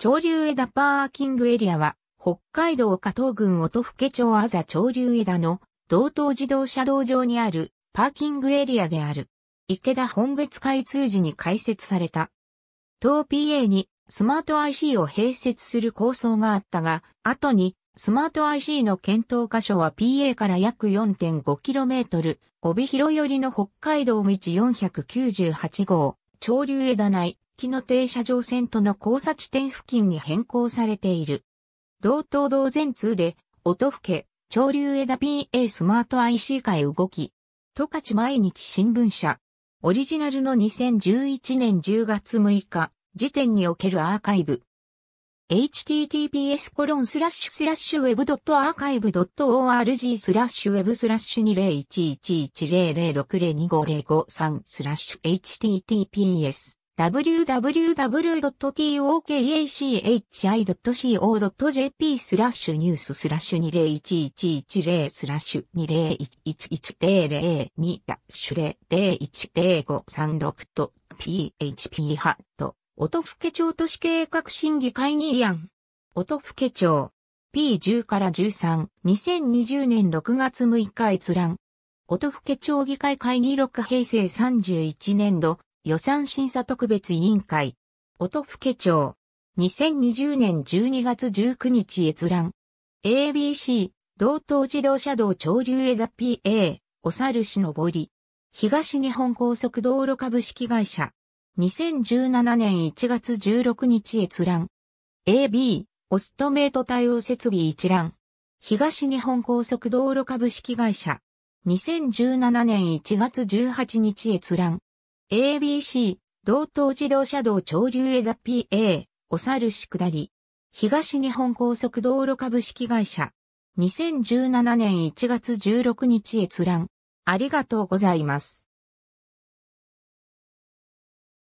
潮流枝パーキングエリアは、北海道加東郡音更町あざ潮流枝の道東自動車道上にあるパーキングエリアである。池田本別開通時に開設された。当 PA にスマート IC を併設する構想があったが、後にスマート IC の検討箇所は PA から約 4.5km、帯広寄りの北海道道498号、潮流枝内、木の停車場線との交差地点付近に変更されている。同東道全通で、音更、潮流枝 PA スマート IC 会動き、十勝毎日新聞社、オリジナルの2011年10月6日、時点におけるアーカイブ。https コロンスラッシュスラッシュウェブドットアーカイブドット org スラッシュウェブスラッシュ20111006025053スラッシュ https www.tokachi.co.jp スラッシュニューススラッシュ201110スラッシュ20111002ダッシュ010536と php ハット音更町都市計画審議会議案。音更町。P10 から13、2020年6月6日閲覧。音更町議会会議録平成31年度予算審査特別委員会。音更町。2020年12月19日閲覧。ABC、道東自動車道潮流枝 PA、お猿市のり。東日本高速道路株式会社。2017年1月16日閲覧。AB、オストメイト対応設備一覧。東日本高速道路株式会社。2017年1月18日閲覧。ABC、道東自動車道潮流枝 PA、お猿し下り。東日本高速道路株式会社。2017年1月16日閲覧。ありがとうございます。